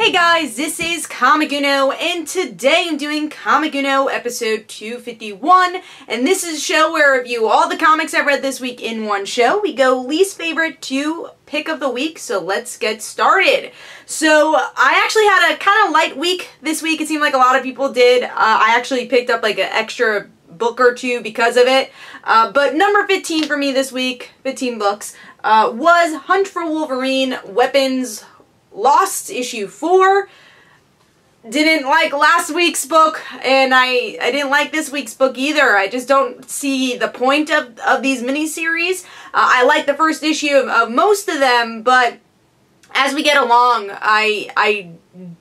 Hey guys, this is Comic Uno, and today I'm doing Comic Uno episode 251, and this is a show where I review all the comics I've read this week in one show. We go least favorite to pick of the week, so let's get started. So, I actually had a kind of light week this week, it seemed like a lot of people did. Uh, I actually picked up like an extra book or two because of it, uh, but number 15 for me this week, 15 books, uh, was Hunt for Wolverine, Weapons, Lost issue 4. Didn't like last week's book, and I, I didn't like this week's book either. I just don't see the point of, of these miniseries. Uh, I like the first issue of, of most of them, but as we get along, I I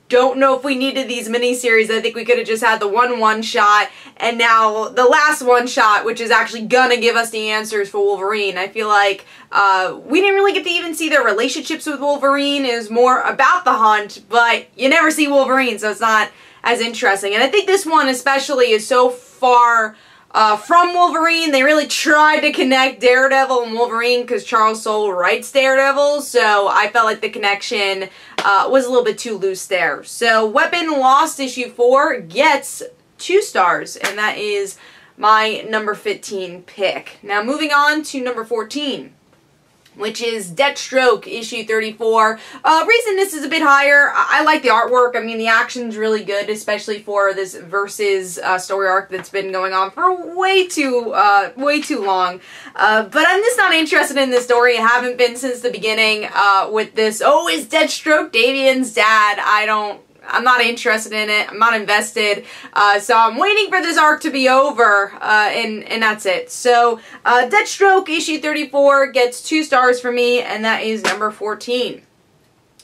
don't know if we needed these miniseries. I think we could have just had the one one shot and now the last one shot, which is actually gonna give us the answers for Wolverine. I feel like uh, we didn't really get to even see their relationships with Wolverine. It was more about the hunt, but you never see Wolverine, so it's not as interesting. And I think this one especially is so far uh, from Wolverine. They really tried to connect Daredevil and Wolverine because Charles Soule writes Daredevil, so I felt like the connection uh, was a little bit too loose there. So Weapon Lost issue 4 gets two stars, and that is my number 15 pick. Now moving on to number 14 which is Deathstroke issue 34. Uh, reason this is a bit higher, I, I, like the artwork. I mean, the action's really good, especially for this versus uh, story arc that's been going on for way too, uh, way too long. Uh, but I'm just not interested in this story. I haven't been since the beginning uh, with this, oh, is Deathstroke Damian's dad? I don't I'm not interested in it. I'm not invested. Uh, so I'm waiting for this arc to be over, uh, and, and that's it. So, uh, Deathstroke issue 34 gets two stars for me, and that is number 14.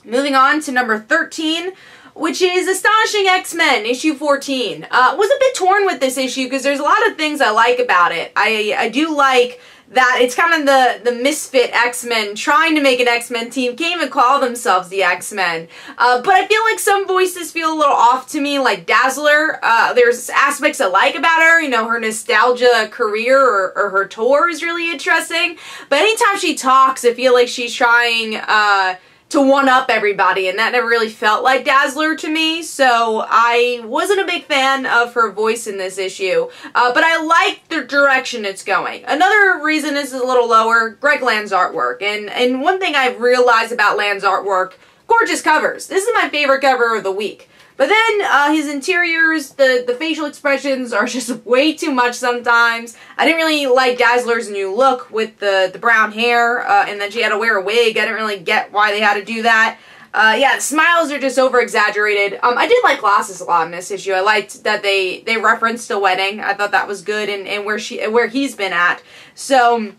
Moving on to number 13, which is Astonishing X-Men, issue 14. Uh, was a bit torn with this issue because there's a lot of things I like about it. I, I do like that it's kind of the, the misfit X-Men trying to make an X-Men team, can't even call themselves the X-Men. Uh, but I feel like some voices feel a little off to me, like Dazzler. Uh, there's aspects I like about her, you know, her nostalgia career or, or her tour is really interesting. But anytime she talks, I feel like she's trying... Uh, to one up everybody, and that never really felt like Dazzler to me, so I wasn't a big fan of her voice in this issue, uh, but I like the direction it's going. Another reason this is a little lower, Greg Land's artwork, and, and one thing I've realized about Land's artwork, gorgeous covers. This is my favorite cover of the week. But then uh, his interiors, the, the facial expressions are just way too much sometimes. I didn't really like Dazzler's new look with the, the brown hair, uh, and then she had to wear a wig. I didn't really get why they had to do that. Uh, yeah, smiles are just over exaggerated. Um, I did like glasses a lot in this issue. I liked that they they referenced a wedding. I thought that was good, and, and where she where he's been at. So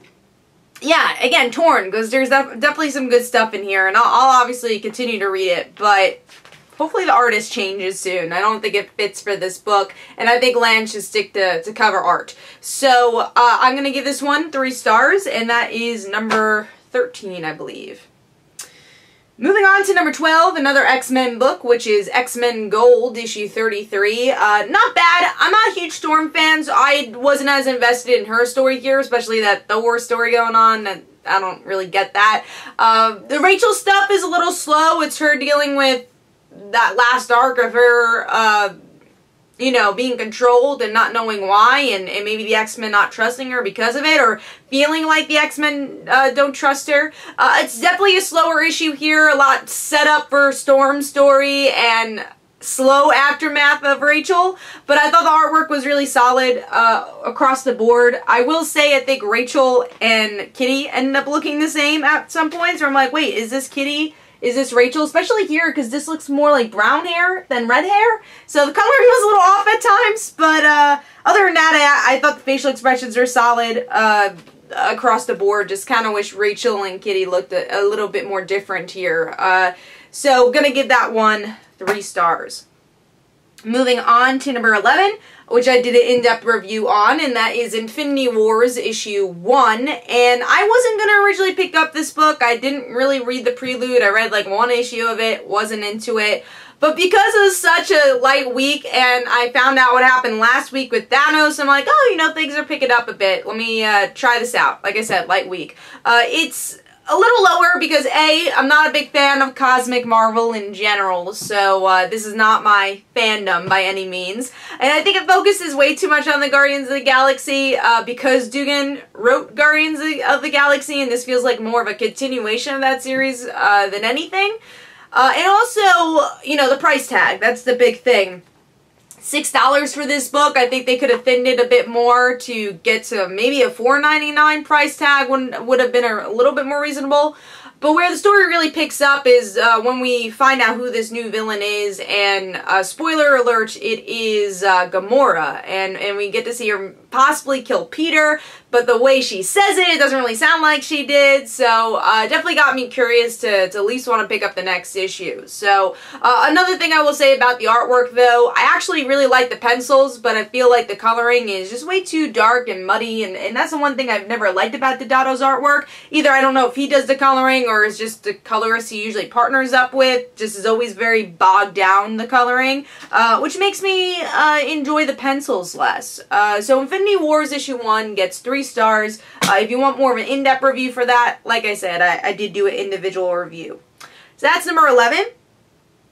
yeah, again, torn because there's def definitely some good stuff in here, and I'll, I'll obviously continue to read it, but hopefully the artist changes soon. I don't think it fits for this book, and I think Land should stick to, to cover art. So uh, I'm going to give this one three stars, and that is number 13, I believe. Moving on to number 12, another X-Men book, which is X-Men Gold, issue 33. Uh, not bad. I'm not a huge Storm fan, so I wasn't as invested in her story here, especially that Thor story going on. I don't really get that. Uh, the Rachel stuff is a little slow. It's her dealing with that last arc of her, uh, you know, being controlled and not knowing why, and, and maybe the X-Men not trusting her because of it, or feeling like the X-Men uh, don't trust her. Uh, it's definitely a slower issue here, a lot set up for Storm's story, and slow aftermath of Rachel, but I thought the artwork was really solid uh, across the board. I will say I think Rachel and Kitty ended up looking the same at some points, where I'm like, wait, is this Kitty? Is this Rachel, especially here because this looks more like brown hair than red hair. So the coloring was a little off at times, but uh, other than that, I, I, thought the facial expressions are solid uh, across the board. Just kind of wish Rachel and Kitty looked a, a little bit more different here. Uh, so gonna give that one three stars. Moving on to number 11, which I did an in-depth review on, and that is Infinity Wars issue 1. And I wasn't going to originally pick up this book. I didn't really read the prelude. I read like one issue of it, wasn't into it. But because it was such a light week and I found out what happened last week with Thanos, I'm like, oh, you know, things are picking up a bit. Let me uh, try this out. Like I said, light week. Uh, it's a little lower because A, I'm not a big fan of Cosmic Marvel in general, so uh, this is not my fandom by any means. And I think it focuses way too much on the Guardians of the Galaxy uh, because Duggan wrote Guardians of the Galaxy, and this feels like more of a continuation of that series uh, than anything. Uh, and also, you know, the price tag, that's the big thing. $6 for this book. I think they could have thinned it a bit more to get to maybe a $4.99 price tag would, would have been a, a little bit more reasonable. But where the story really picks up is uh, when we find out who this new villain is, and uh, spoiler alert, it is uh, Gamora, and and we get to see her possibly kill Peter, but the way she says it, it doesn't really sound like she did, so uh, definitely got me curious to, to at least want to pick up the next issue. So uh, another thing I will say about the artwork though, I actually really like the pencils, but I feel like the coloring is just way too dark and muddy, and, and that's the one thing I've never liked about Deodato's artwork. Either I don't know if he does the coloring or it's just the colorist he usually partners up with, just is always very bogged down the coloring, uh, which makes me uh, enjoy the pencils less. Uh, so Infinity Wars issue 1 gets 3 stars. Uh, if you want more of an in-depth review for that, like I said, I, I did do an individual review. So that's number 11.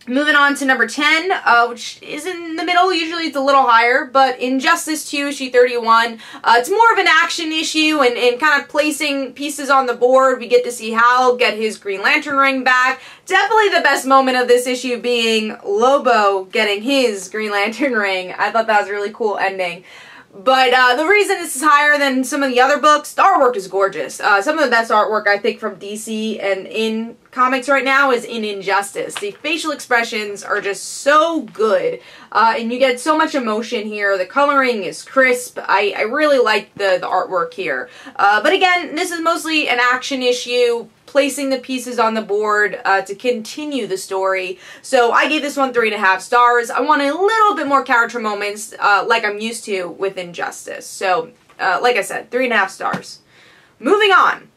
Moving on to number 10, uh, which is in the middle. Usually it's a little higher, but Injustice 2, issue 31. Uh, it's more of an action issue and, and kind of placing pieces on the board. We get to see Hal get his Green Lantern ring back. Definitely the best moment of this issue being Lobo getting his Green Lantern ring. I thought that was a really cool ending. But uh, the reason this is higher than some of the other books, the artwork is gorgeous. Uh, some of the best artwork I think from DC and in comics right now is in Injustice. The facial expressions are just so good, uh, and you get so much emotion here. The coloring is crisp. I, I really like the, the artwork here. Uh, but again, this is mostly an action issue placing the pieces on the board uh, to continue the story. So I gave this one three and a half stars. I wanted a little bit more character moments uh, like I'm used to with Injustice. So, uh, like I said, three and a half stars. Moving on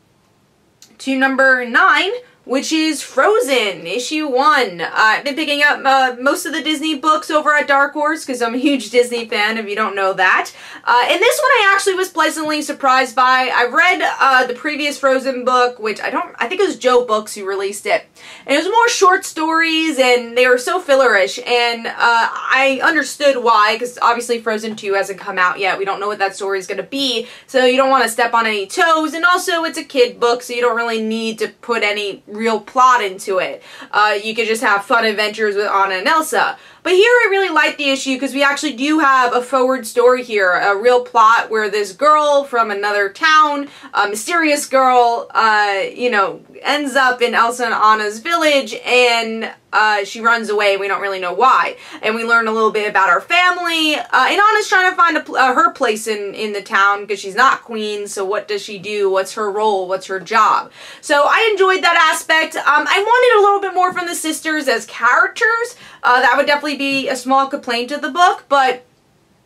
to number nine, which is Frozen, issue one. Uh, I've been picking up uh, most of the Disney books over at Dark Horse because I'm a huge Disney fan, if you don't know that. Uh, and this one I actually was pleasantly surprised by. I read uh, the previous Frozen book, which I don't, I think it was Joe Books who released it. And it was more short stories, and they were so fillerish, and uh, I understood why, because obviously Frozen 2 hasn't come out yet. We don't know what that story is going to be, so you don't want to step on any toes, and also it's a kid book, so you don't really need to put any real plot into it. Uh, you could just have fun adventures with Anna and Elsa. But here I really like the issue because we actually do have a forward story here, a real plot where this girl from another town, a mysterious girl, uh, you know, ends up in Elsa and Anna's village and uh, she runs away. We don't really know why. And we learn a little bit about her family. Uh, and Anna's trying to find a, uh, her place in, in the town because she's not queen. So what does she do? What's her role? What's her job? So I enjoyed that aspect. Um, I wanted a little bit more from the sisters as characters. Uh, that would definitely be a small complaint of the book, but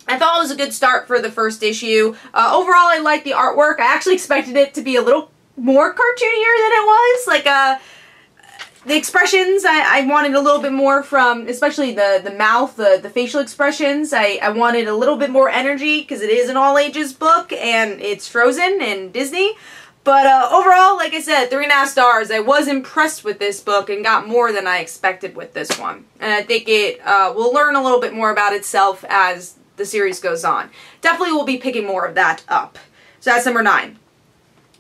I thought it was a good start for the first issue. Uh, overall, I liked the artwork. I actually expected it to be a little more cartoonier than it was. Like, uh, the expressions, I, I wanted a little bit more from, especially the, the mouth, the, the facial expressions. I, I wanted a little bit more energy because it is an all ages book and it's Frozen and Disney. But uh, overall, like I said, three and a half stars. I was impressed with this book and got more than I expected with this one. And I think it uh, will learn a little bit more about itself as the series goes on. Definitely will be picking more of that up. So that's number nine.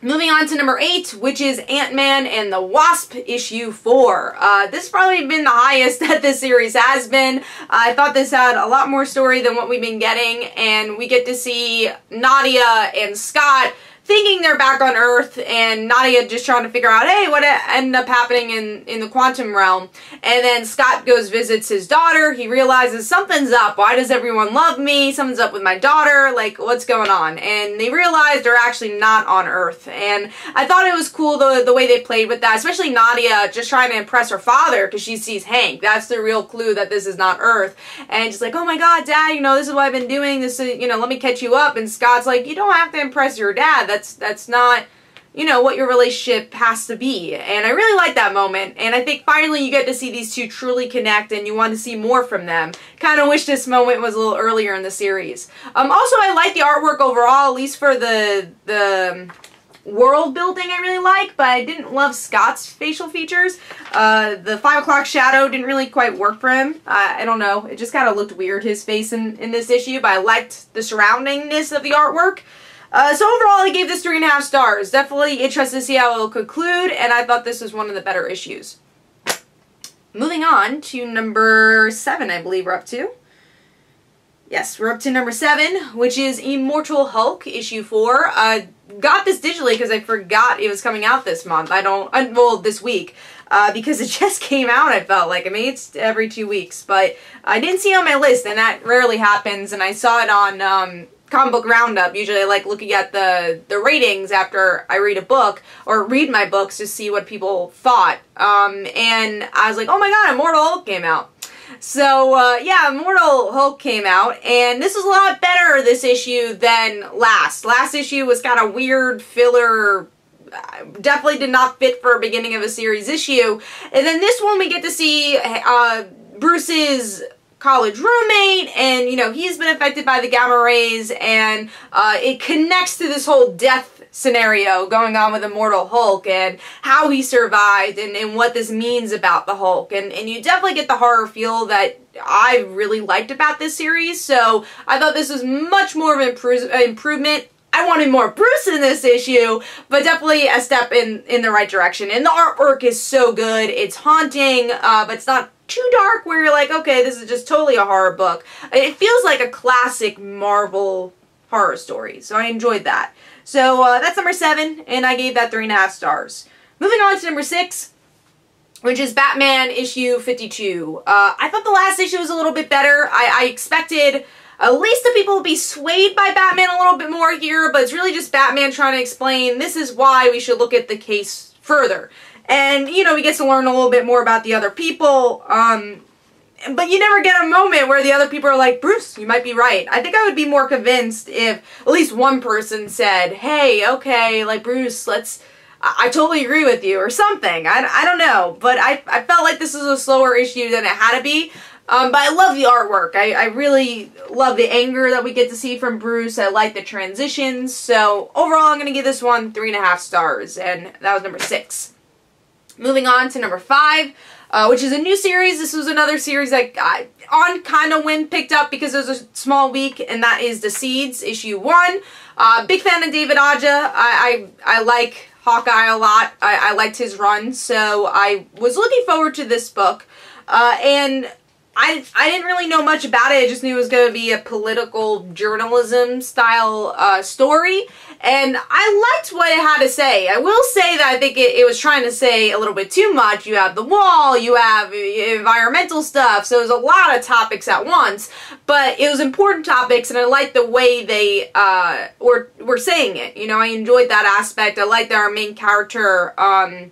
Moving on to number eight, which is Ant-Man and the Wasp issue four. Uh, this has probably been the highest that this series has been. I thought this had a lot more story than what we've been getting, and we get to see Nadia and Scott thinking they're back on Earth and Nadia just trying to figure out, hey, what ended up happening in, in the quantum realm. And then Scott goes visits his daughter. He realizes something's up. Why does everyone love me? Something's up with my daughter. Like, what's going on? And they realize they're actually not on Earth. And I thought it was cool the, the way they played with that, especially Nadia just trying to impress her father because she sees Hank. That's the real clue that this is not Earth. And she's like, oh my god, dad, you know, this is what I've been doing. This is, you know, let me catch you up. And Scott's like, you don't have to impress your dad that's that's not you know what your relationship has to be and i really like that moment and i think finally you get to see these two truly connect and you want to see more from them kind of wish this moment was a little earlier in the series um also i like the artwork overall at least for the the world building I really like, but I didn't love Scott's facial features. Uh, the 5 o'clock shadow didn't really quite work for him. Uh, I don't know. It just kind of looked weird, his face in, in this issue, but I liked the surroundingness of the artwork. Uh, so overall, I gave this three and a half stars. Definitely interested to see how it will conclude, and I thought this was one of the better issues. Moving on to number seven, I believe we're up to. Yes, we're up to number seven, which is Immortal Hulk, issue four. Uh, got this digitally because I forgot it was coming out this month. I don't, uh, well, this week. Uh, because it just came out, I felt like. I mean, it's every two weeks, but I didn't see it on my list, and that rarely happens, and I saw it on um, comic book roundup. Usually I like looking at the, the ratings after I read a book or read my books to see what people thought. Um, and I was like, oh my god, Immortal Hulk came out. So, uh, yeah, Immortal Hulk came out, and this is a lot better, this issue, than last. Last issue was kind of weird, filler, definitely did not fit for a beginning of a series issue. And then this one we get to see uh, Bruce's college roommate and you know he's been affected by the gamma rays and uh, it connects to this whole death scenario going on with Immortal Hulk and how he survived and, and what this means about the Hulk and, and you definitely get the horror feel that I really liked about this series so I thought this was much more of an impro improvement I wanted more Bruce in this issue, but definitely a step in, in the right direction. And the artwork is so good. It's haunting, uh, but it's not too dark where you're like, okay, this is just totally a horror book. It feels like a classic Marvel horror story, so I enjoyed that. So uh, that's number seven, and I gave that three and a half stars. Moving on to number six, which is Batman issue 52. Uh, I thought the last issue was a little bit better. I, I expected at least the people will be swayed by Batman a little bit more here, but it's really just Batman trying to explain this is why we should look at the case further. And, you know, we get to learn a little bit more about the other people. Um, but you never get a moment where the other people are like, Bruce, you might be right. I think I would be more convinced if at least one person said, hey, okay, like, Bruce, let's, I, totally agree with you, or something. I, I don't know. But I, I felt like this was a slower issue than it had to be. Um, but I love the artwork. I, I really love the anger that we get to see from Bruce. I like the transitions. So overall, I'm going to give this one three and a half stars. And that was number six. Moving on to number five, uh, which is a new series. This was another series that I, on kind of when picked up because it was a small week, and that is The Seeds, issue one. Uh, big fan of David Aja. I, I, I like Hawkeye a lot. I, I liked his run, so I was looking forward to this book. Uh, and I, I didn't really know much about it. I just knew it was going to be a political journalism style uh, story. And I liked what it had to say. I will say that I think it, it was trying to say a little bit too much. You have the wall, you have environmental stuff, so it was a lot of topics at once. But it was important topics, and I liked the way they uh, were, were saying it. You know, I enjoyed that aspect. I liked that our main character... Um,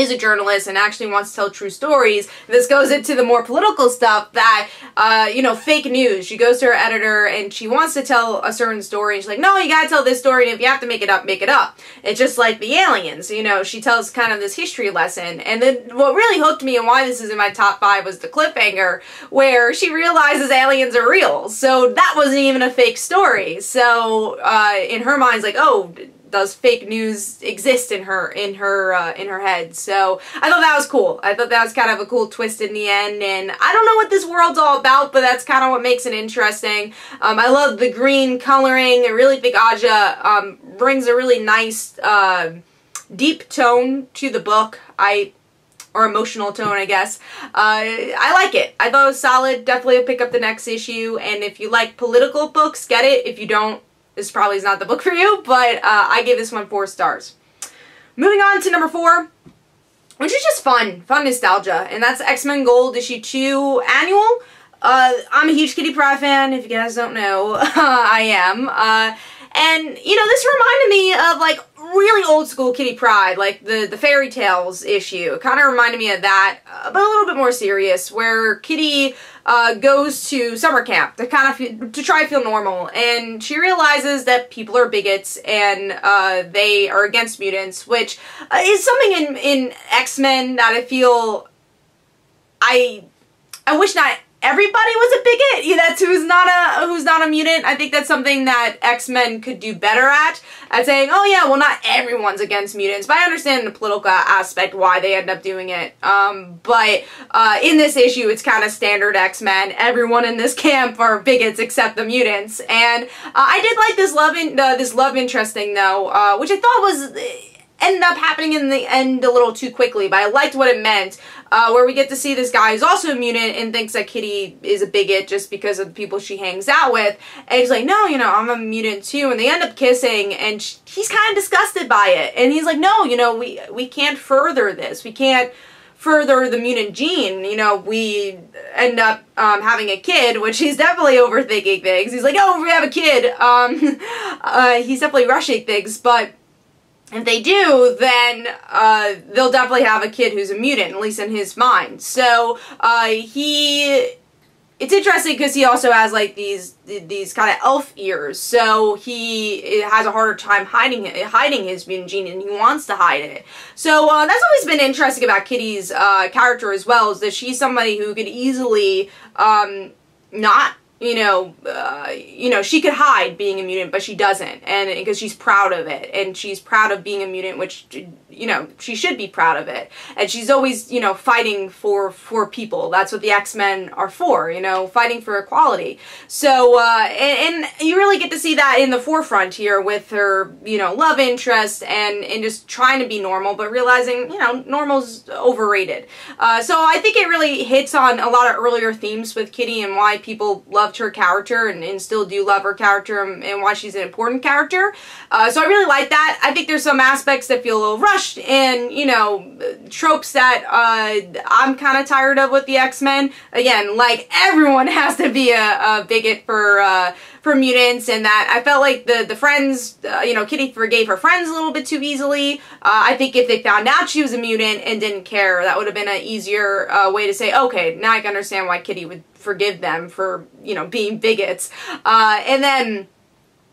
is a journalist and actually wants to tell true stories. This goes into the more political stuff that, uh, you know, fake news. She goes to her editor and she wants to tell a certain story and she's like, no, you gotta tell this story and if you have to make it up, make it up. It's just like the aliens, you know, she tells kind of this history lesson. And then what really hooked me and why this is in my top five was the cliffhanger where she realizes aliens are real. So that wasn't even a fake story. So, uh, in her mind, it's like, oh, does fake news exist in her in her uh, in her head so I thought that was cool I thought that was kind of a cool twist in the end and I don't know what this world's all about but that's kind of what makes it interesting um, I love the green coloring I really think Aja um, brings a really nice uh, deep tone to the book I or emotional tone, I guess. Uh, I like it. I thought it was solid. Definitely pick up the next issue. And if you like political books, get it. If you don't, this probably is not the book for you, but uh, I gave this one four stars. Moving on to number four, which is just fun, fun nostalgia, and that's X-Men Gold issue 2 annual. Uh, I'm a huge Kitty Pryde fan, if you guys don't know, I am. Uh, and, you know, this reminded me of, like, really old school Kitty Pryde, like the, the fairy tales issue. It kind of reminded me of that, uh, but a little bit more serious, where Kitty uh, goes to summer camp to kind of to try to feel normal, and she realizes that people are bigots and uh, they are against mutants, which uh, is something in in X Men that I feel I I wish not everybody was a bigot. That's who's not a who's not a mutant. I think that's something that X Men could do better at. At saying, oh yeah, well not everyone's against mutants, but I understand the political aspect why they end up doing it. Um, but uh, in this issue, it's kind of standard X Men. Everyone in this camp are bigots except the mutants, and uh, I did like this love in uh, this love interest thing though, uh, which I thought was ended up happening in the end a little too quickly, but I liked what it meant, uh, where we get to see this guy who's also a mutant and thinks that Kitty is a bigot just because of the people she hangs out with, and he's like, no, you know, I'm a mutant too, and they end up kissing, and he's kind of disgusted by it, and he's like, no, you know, we, we can't further this, we can't further the mutant gene, you know, we end up um, having a kid, which he's definitely overthinking things. He's like, oh, we have a kid. Um, uh, he's definitely rushing things, but if they do, then uh, they'll definitely have a kid who's a mutant, at least in his mind. So uh, he, it's interesting because he also has like these these kind of elf ears, so he has a harder time hiding hiding his mutant gene, and he wants to hide it. So uh, that's always been interesting about Kitty's uh, character as well, is that she's somebody who could easily um, not you know, uh, you know, she could hide being a mutant, but she doesn't, and because she's proud of it, and she's proud of being a mutant, which you know she should be proud of it, and she's always you know fighting for for people. That's what the X Men are for, you know, fighting for equality. So, uh, and, and you really get to see that in the forefront here with her, you know, love interest and and just trying to be normal, but realizing you know normal's overrated. Uh, so I think it really hits on a lot of earlier themes with Kitty and why people loved her character and, and still do love her character and, and why she's an important character. Uh, so I really like that. I think there's some aspects that feel a little rushed and, you know, tropes that uh, I'm kind of tired of with the X-Men. Again, like everyone has to be a, a bigot for uh, for mutants and that I felt like the the friends, uh, you know, Kitty forgave her friends a little bit too easily. Uh, I think if they found out she was a mutant and didn't care, that would have been an easier uh, way to say, okay, now I can understand why Kitty would forgive them for, you know, being bigots. Uh, and then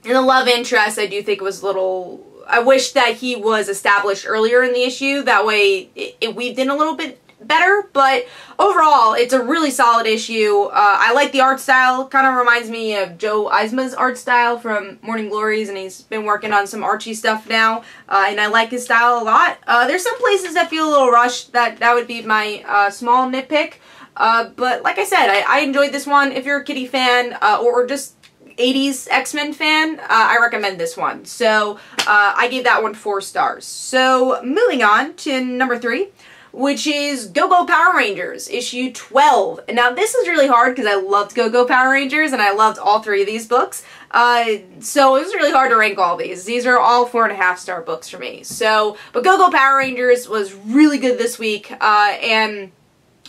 in the love interest, I do think was a little I wish that he was established earlier in the issue. That way it, it, weaved in a little bit better, but overall, it's a really solid issue. Uh, I like the art style. Kind of reminds me of Joe Eisma's art style from Morning Glories, and he's been working on some Archie stuff now, uh, and I like his style a lot. Uh, there's some places that feel a little rushed. That, that would be my uh, small nitpick. Uh, but like I said, I, I, enjoyed this one. If you're a Kitty fan, uh, or, or just 80s X-Men fan, uh, I recommend this one. So uh, I gave that one four stars. So moving on to number three which is Go-Go Power Rangers, issue 12. Now, this is really hard because I loved Go-Go Power Rangers, and I loved all three of these books. Uh, so it was really hard to rank all these. These are all four and a half star books for me. So, but Go-Go Power Rangers was really good this week, uh, and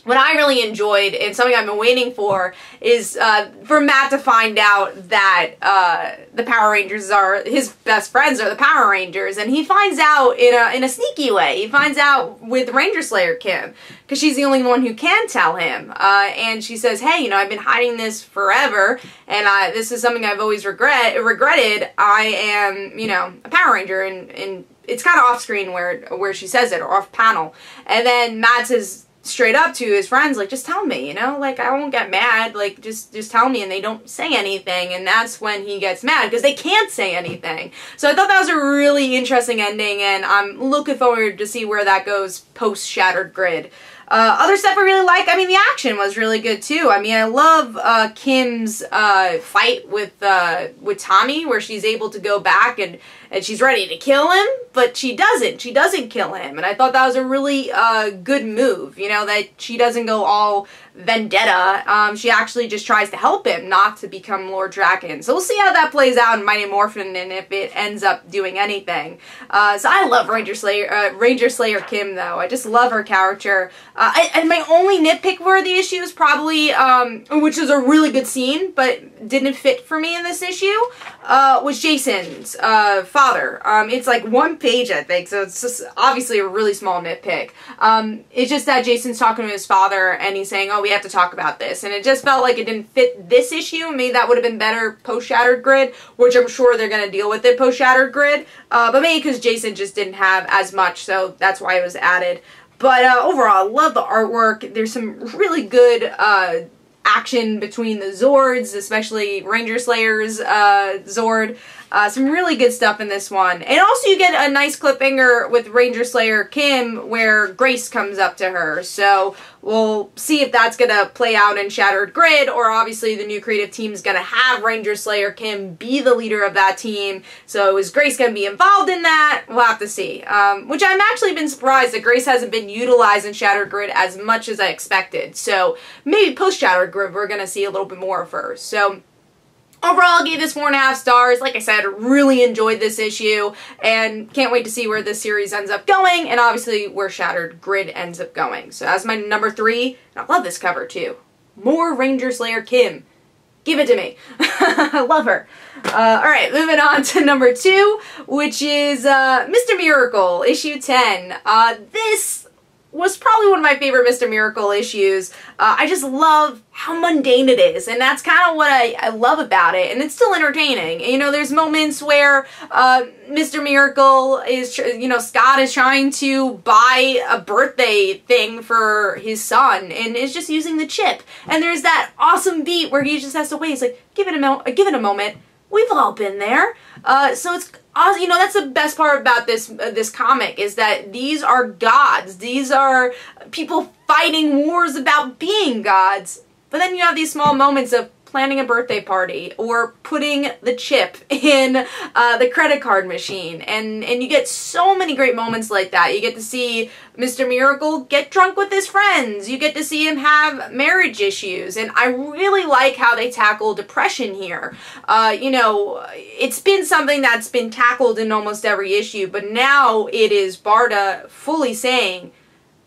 what I really enjoyed and something I've been waiting for is uh, for Matt to find out that uh, the Power Rangers are his best friends are the Power Rangers, and he finds out in a in a sneaky way. He finds out with Ranger Slayer Kim because she's the only one who can tell him, uh, and she says, "Hey, you know, I've been hiding this forever, and I, this is something I've always regret regretted. I am, you know, a Power Ranger, and and." It's kind of off screen where where she says it or off panel, and then Matt says, straight up to his friends like just tell me you know? Like i won't get mad like just just tell me and they don't say anything and that's when he gets mad because they can't say anything. So i thought that was a really interesting ending and i'm looking forward to see where that goes post shattered grid. Uh, other stuff I really like, I mean, the action was really good too. I mean, I love uh, Kim's uh, fight with uh, with Tommy, where she's able to go back and and she's ready to kill him, but she doesn't. She doesn't kill him, and I thought that was a really uh, good move. You know, that she doesn't go all vendetta. Um, she actually just tries to help him not to become Lord Drakkon. So we'll see how that plays out in Mighty Morphin and if it ends up doing anything. Uh, so I love Ranger Slayer, uh, Ranger Slayer Kim though. I just love her character. Uh, I, and my only nitpick for the issue is probably, um, which is a really good scene, but didn't fit for me in this issue, uh, was Jason's uh, father. Um, it's like one page, I think, so it's just obviously a really small nitpick. Um, it's just that Jason's talking to his father and he's saying, oh, we have to talk about this. And it just felt like it didn't fit this issue. Maybe that would have been better post-Shattered Grid, which I'm sure they're going to deal with it post-Shattered Grid. Uh, but maybe because Jason just didn't have as much, so that's why it was added. But uh, overall, I love the artwork. There's some really good uh, action between the Zords, especially Ranger Slayer's uh, Zord. Uh, some really good stuff in this one. And also you get a nice cliffhanger with Ranger Slayer Kim where Grace comes up to her. So we'll see if that's going to play out in Shattered Grid or obviously the new creative team is going to have Ranger Slayer Kim be the leader of that team. So is Grace going to be involved in that? We'll have to see. Um, which I'm actually been surprised that Grace hasn't been utilized in Shattered Grid as much as I expected. So maybe post Shattered Grid we're going to see a little bit more of her. So Overall, I gave this four and a half stars. Like I said, really enjoyed this issue and can't wait to see where this series ends up going and obviously where Shattered Grid ends up going. So as my number three, And I love this cover too. More Ranger Slayer Kim. Give it to me. I love her. Uh, Alright, moving on to number two, which is uh, Mr. Miracle, issue 10. Uh, this was probably one of my favorite Mr. Miracle issues. Uh, I just love how mundane it is, and that's kind of what I, I love about it, and it's still entertaining. You know, there's moments where uh, Mr. Miracle is, you know, Scott is trying to buy a birthday thing for his son, and is just using the chip. And there's that awesome beat where he just has to wait. He's like, give it a, mo give it a moment. We've all been there. Uh, so it's you know that's the best part about this uh, this comic is that these are gods. These are people fighting wars about being gods. But then you have these small moments of planning a birthday party or putting the chip in uh, the credit card machine and and you get so many great moments like that you get to see Mr. Miracle get drunk with his friends you get to see him have marriage issues and I really like how they tackle depression here uh, you know it's been something that's been tackled in almost every issue but now it is Barda fully saying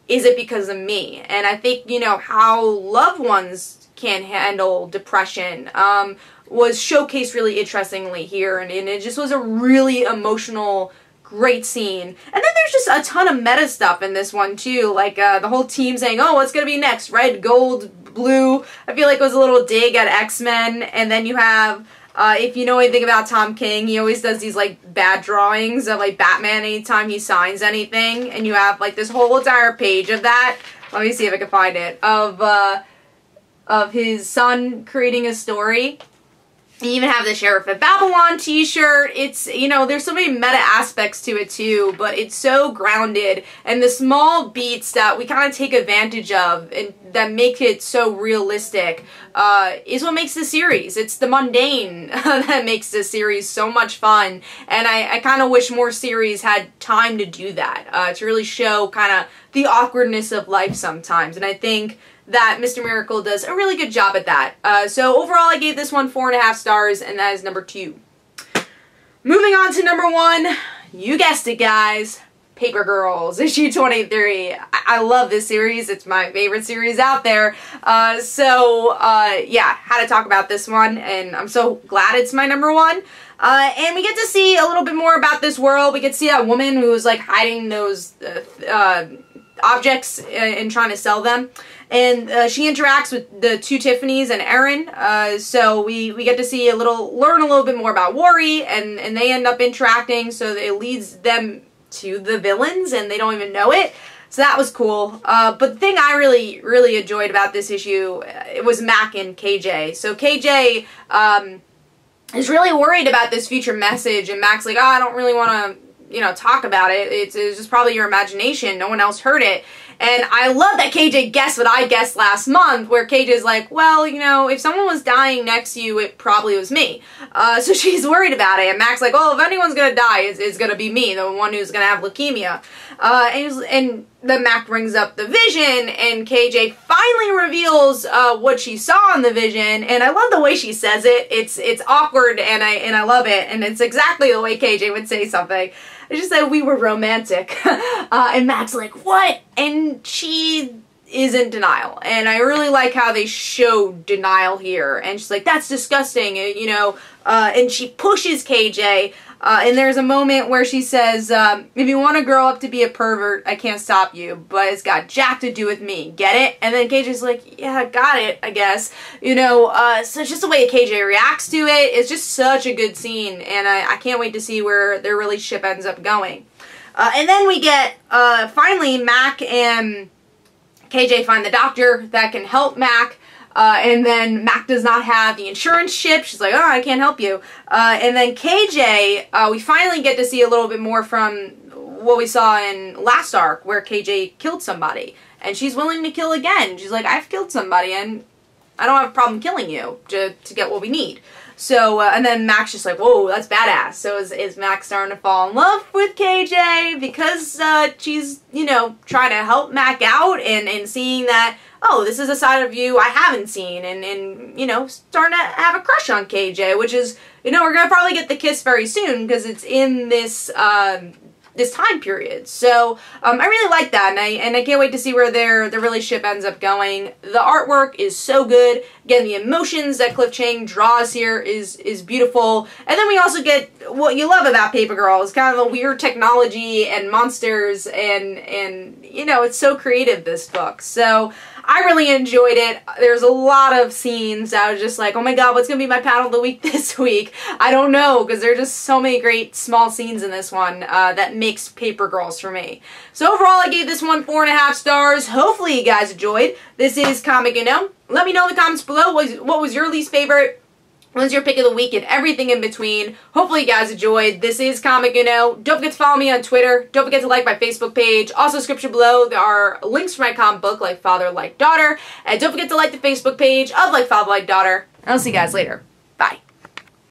is it because of me? And I think, you know, how loved ones can handle depression um, was showcased really interestingly here, and, and it just was a really emotional great scene. And then there's just a ton of meta stuff in this one too, like uh, the whole team saying, oh, what's gonna be next? Red, gold, blue. I feel like it was a little dig at X-Men. And then you have, uh, if you know anything about Tom King, he always does these like bad drawings of like Batman anytime he signs anything. And you have like this whole entire page of that. Let me see if I can find it. Of, uh, of his son creating a story. You even have the Sheriff of Babylon t-shirt. It's, you know, there's so many meta aspects to it too, but it's so grounded. And the small beats that we kind of take advantage of and that make it so realistic uh, is what makes the series. It's the mundane that makes the series so much fun. And I, I kind of wish more series had time to do that, uh, to really show kind of the awkwardness of life sometimes. And I think that Mr. Miracle does a really good job at that. Uh, so overall, I gave this one four and a half stars, and that is number two. Moving on to number one, you guessed it, guys. Paper Girls, issue 23. I, I love this series. It's my favorite series out there. Uh, so, uh, yeah, had to talk about this one, and I'm so glad it's my number one. Uh, and we get to see a little bit more about this world. We get to see that woman who was, like, hiding those uh, uh, objects and trying to sell them and uh, she interacts with the two Tiffanys and Erin. Uh, so we we get to see a little, learn a little bit more about Worry, and and they end up interacting. So it leads them to the villains, and they don't even know it. So that was cool. Uh, but the thing I really, really enjoyed about this issue, uh, it was Mac and KJ. So KJ um, is really worried about this future message, and Mac's like, oh, I don't really want to, you know, talk about it. It's, it's just probably your imagination. No one else heard it. And I love that KJ guessed what I guessed last month, where KJ's like, well, you know, if someone was dying next to you, it probably was me. Uh, so she's worried about it. And Mac's like, well, if anyone's gonna die, it's, it's gonna be me, the one who's gonna have leukemia. Uh, and, and then Mac brings up the vision, and KJ finally reveals uh, what she saw in the vision. And I love the way she says it. It's it's awkward, and I and I love it. And it's exactly the way KJ would say something. I just said we were romantic. uh, and Mac's like, what? And she is in denial. And I really like how they show denial here. And she's like, that's disgusting, you know. Uh, and she pushes KJ uh, and there's a moment where she says, um, if you want to grow up to be a pervert, I can't stop you, but it's got jack to do with me. Get it? And then KJ's like, yeah, got it, I guess. You know, uh, so it's just the way KJ reacts to it. It's just such a good scene, and I, I can't wait to see where their relationship ends up going. Uh, and then we get, uh, finally, Mac and KJ find the doctor that can help Mac. Uh, and then Mac does not have the insurance chip. She's like, oh, I can't help you. Uh, and then KJ, uh, we finally get to see a little bit more from what we saw in last arc where KJ killed somebody. And she's willing to kill again. She's like, I've killed somebody and I don't have a problem killing you to, to get what we need. So, uh, and then Mac's just like, whoa, that's badass. So is, is Mac starting to fall in love with KJ because uh, she's, you know, trying to help Mac out and, and seeing that, oh, this is a side of you I haven't seen and, and, you know, starting to have a crush on KJ, which is, you know, we're going to probably get the kiss very soon because it's in this, um, this time period. So um, I really like that, and I and I can't wait to see where their their relationship ends up going. The artwork is so good. Again, the emotions that Cliff Chiang draws here is is beautiful, and then we also get what you love about Paper Girl is kind of the weird technology and monsters, and and you know it's so creative this book. So I really enjoyed it. There's a lot of scenes I was just like, oh my god, what's going to be my panel of the week this week? I don't know, because there are just so many great small scenes in this one uh, that makes Paper Girls for me. So overall, I gave this one four and a half stars. Hopefully you guys enjoyed. This is Comic Uno. Let me know in the comments below what was your least favorite When's your pick of the week and everything in between. Hopefully you guys enjoyed. This is Comic Uno. Don't forget to follow me on Twitter. Don't forget to like my Facebook page. Also, description below, there are links for my comic book, Like Father, Like Daughter. And don't forget to like the Facebook page of Like Father, Like Daughter. I'll see you guys later.